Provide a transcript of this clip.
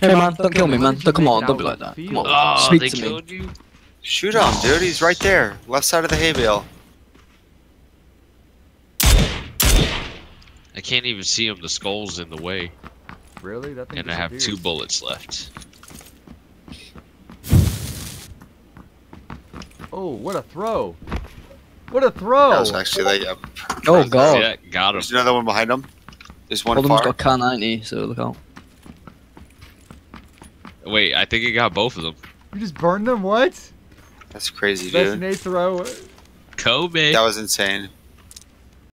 Hey man, don't kill me, man. Don't, come on, don't be like that. Come on, Oh, speak they to me. you? Shoot him, dude. He's right there. Left side of the hay bale. I can't even see him. The skull's in the way. Really? That thing And I have two bullets left. Oh, what a throw! What a throw! That was actually like, yeah. Oh god. Yeah, got him. There's another one behind him. There's one One of them's far. got Car 90, so look out. Wait, I think I got both of them. You just burned them? What? That's crazy, Best dude. Nate throw. Kobe. That was insane.